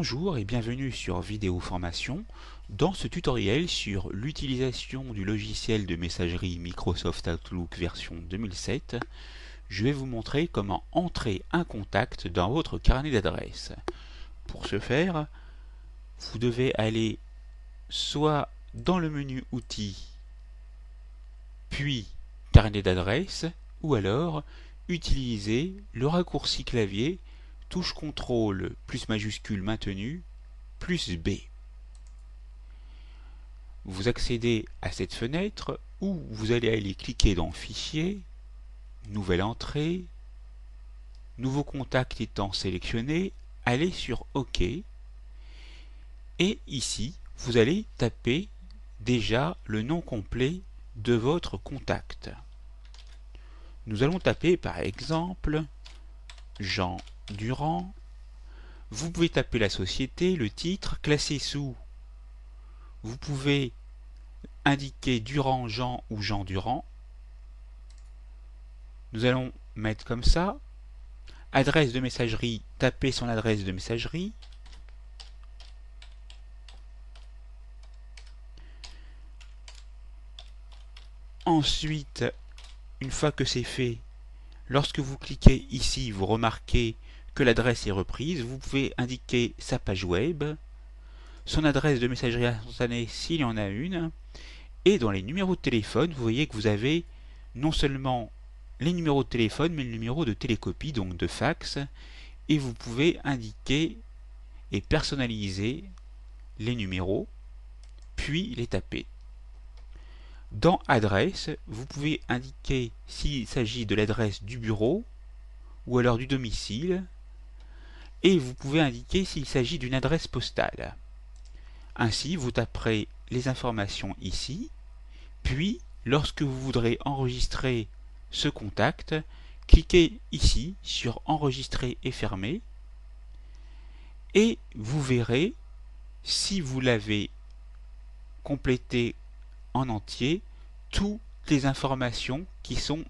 Bonjour et bienvenue sur Vidéo Formation. Dans ce tutoriel sur l'utilisation du logiciel de messagerie Microsoft Outlook version 2007, je vais vous montrer comment entrer un contact dans votre carnet d'adresses. Pour ce faire, vous devez aller soit dans le menu Outils, puis Carnet d'adresses, ou alors utiliser le raccourci clavier touche CTRL plus majuscule maintenu plus B. Vous accédez à cette fenêtre où vous allez aller cliquer dans Fichier, Nouvelle entrée, Nouveau contact étant sélectionné, allez sur OK et ici vous allez taper déjà le nom complet de votre contact. Nous allons taper par exemple Jean Durand. Vous pouvez taper la société, le titre, classé sous. Vous pouvez indiquer Durand Jean ou Jean Durand. Nous allons mettre comme ça. Adresse de messagerie, taper son adresse de messagerie. Ensuite, une fois que c'est fait, lorsque vous cliquez ici, vous remarquez que l'adresse est reprise. Vous pouvez indiquer sa page web, son adresse de messagerie instantanée s'il y en a une, et dans les numéros de téléphone, vous voyez que vous avez non seulement les numéros de téléphone, mais le numéro de télécopie, donc de fax, et vous pouvez indiquer et personnaliser les numéros, puis les taper. Dans Adresse, vous pouvez indiquer s'il s'agit de l'adresse du bureau ou alors du domicile, et vous pouvez indiquer s'il s'agit d'une adresse postale. Ainsi, vous taperez les informations ici, puis lorsque vous voudrez enregistrer ce contact, cliquez ici sur Enregistrer et fermer, et vous verrez si vous l'avez complété en entier toutes les informations qui sont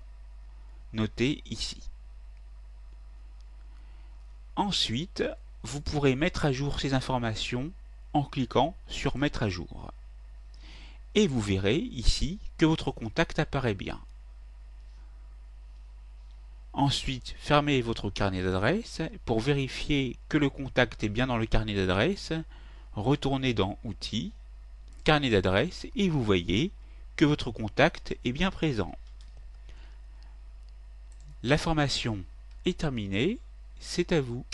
notées ici. Ensuite, vous pourrez mettre à jour ces informations en cliquant sur Mettre à jour. Et vous verrez ici que votre contact apparaît bien. Ensuite, fermez votre carnet d'adresses. Pour vérifier que le contact est bien dans le carnet d'adresses, retournez dans Outils, carnet d'adresse et vous voyez que votre contact est bien présent. La formation est terminée, c'est à vous.